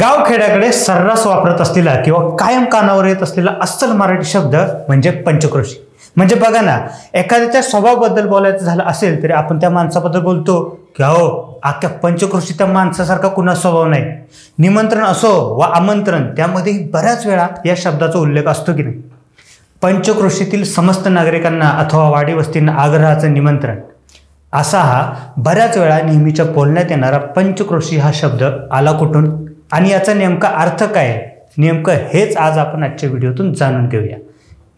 गावखेड्याकडे सर्रास वापरत असलेला किंवा कायम कानावर येत असलेला अस्सल मराठी शब्द म्हणजे पंचक्रोशी. म्हणजे बघा ना एखाद्याच्या स्वभावाबद्दल बोलायचं झालं असेल तरी आपण त्या माणसाबद्दल बोलतो की हो आख्या पंचक्रोशी त्या माणसासारखा कुणा स्वभाव नाही. निमंत्रण असो वा आमंत्रण त्यामध्ये बऱ्याच वेळा या शब्दाचा उल्लेख असतो की नाही. पंचक्रोशीतील समस्त नागरिकांना अथवा वाडी वस्तींना आग्रहाचं निमंत्रण. असा हा बऱ्याच वेळा नेहमीच्या बोलण्यात येणारा पंचक्रोशी हा शब्द आला कुठून? आणि याचा नेमका अर्थ काय? नेमकं हेच आज आपण आजच्या व्हिडिओतून जाणून घेऊया.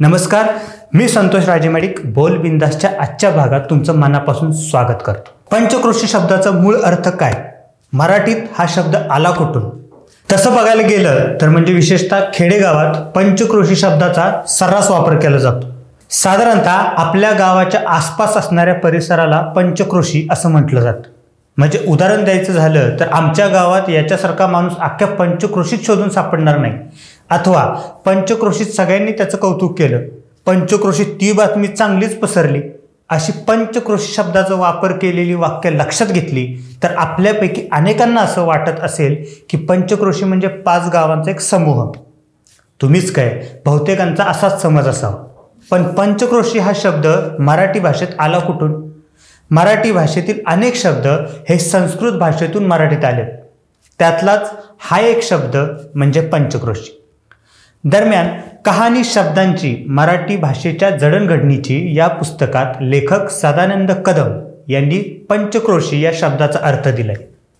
नमस्कार मी संतोष राजेमाडिक बोल बिंदासच्या आजच्या भागात तुमचं मनापासून स्वागत करतो. पंचक्रोशी शब्दाचा मूळ अर्थ काय? मराठीत हा शब्द आला कुठून? तसं बघायला गेलं तर म्हणजे विशेषतः खेडेगावात पंचक्रोशी शब्दाचा सर्रास वापर केला जातो. साधारणतः आपल्या गावाच्या आसपास असणाऱ्या परिसराला पंचक्रोशी असं म्हटलं जातं. म्हणजे उदाहरण द्यायचं झालं तर आमच्या गावात याच्यासारखा माणूस अख्ख्या पंचक्रोशीत शोधून सापडणार नाही. अथवा पंचक्रोशीत सगळ्यांनी त्याचं कौतुक केलं. पंचक्रोशीत ती बातमी चांगलीच पसरली. अशी पंचक्रोशी शब्दाचा वापर केलेली वाक्य लक्षात घेतली तर आपल्यापैकी अनेकांना असं वाटत असेल की पंचक्रोशी म्हणजे पाच गावांचा एक समूह. तुम्हीच काय? बहुतेकांचा असाच समज असावा. पण पंचक्रोशी हा शब्द मराठी भाषेत आला कुठून? मराठी भाषेतील अनेक शब्द हे संस्कृत भाषेतून मराठीत आले. त्यातलाच हा एक शब्द म्हणजे पंचक्रोशी. दरम्यान कहाणी शब्दांची मराठी भाषेच्या जडणघडणीची या पुस्तकात लेखक सदानंद कदम यांनी पंचक्रोशी या शब्दाचा अर्थ दिलाय.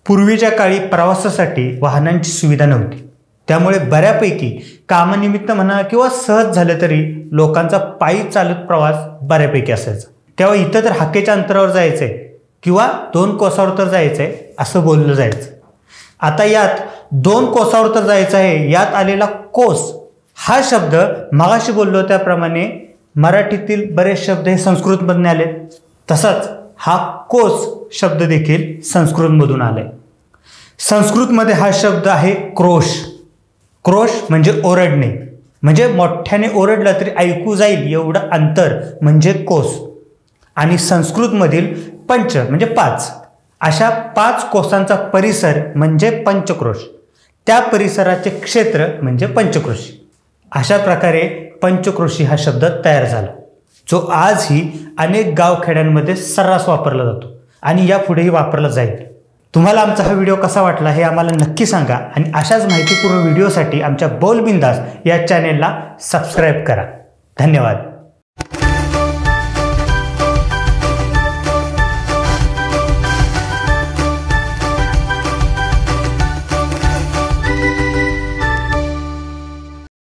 पूर्वीच्या काळी प्रवासासाठी वाहनांची सुविधा नव्हती. त्यामुळे बऱ्यापैकी कामानिमित्त म्हणा किंवा सहज झालं तरी लोकांचा पायी चालत प्रवास बऱ्यापैकी असायचा. तेव्हा इथं तर हाकेच्या अंतरावर जायचं आहे किंवा दोन कोसावर तर जायचंय असं बोललं जायचं. आता यात दोन कोसावर तर जायचं आहे यात आलेला कोस हा शब्द मागाशी बोललो त्याप्रमाणे मराठीतील बरेच शब्द हे संस्कृतमधून आले. तसाच हा कोस शब्द देखील संस्कृतमधून आलाय. संस्कृतमध्ये हा शब्द आहे क्रोश. क्रोश म्हणजे ओरडणे. म्हणजे मोठ्याने ओरडलं तरी ऐकू जाईल एवढं अंतर म्हणजे कोस. आणि संस्कृतमधील पंच म्हणजे पाच. अशा पाच कोसांचा परिसर म्हणजे पंचक्रोश. त्या परिसराचे क्षेत्र म्हणजे पंचक्रोशी. अशा प्रकारे पंचक्रोशी हा शब्द तयार झाला. जो आजही अनेक गावखेड्यांमध्ये सर्रास वापरला जातो आणि यापुढेही वापरला जाईल. तुम्हाला आमचा हा व्हिडिओ कसा वाटला हे आम्हाला नक्की सांगा आणि अशाच माहितीपूर्ण व्हिडिओसाठी आमच्या बोलबिंदास या चॅनेलला सबस्क्राईब करा. धन्यवाद.